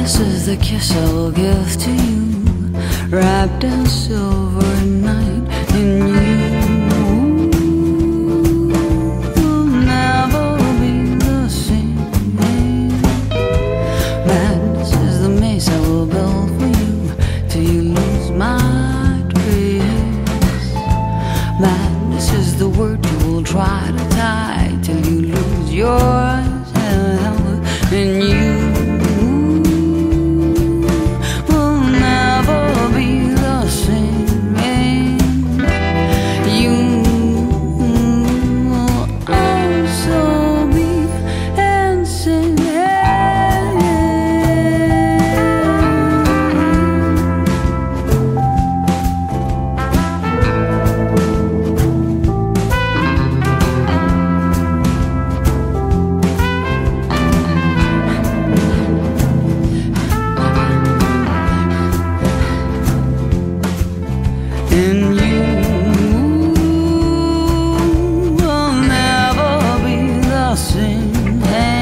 Madness is the kiss I will give to you, wrapped in silver night in you. Will never be the same. Madness is the maze I will build for you till you lose my trace. Madness is the word you will try to tie till you lose your hand.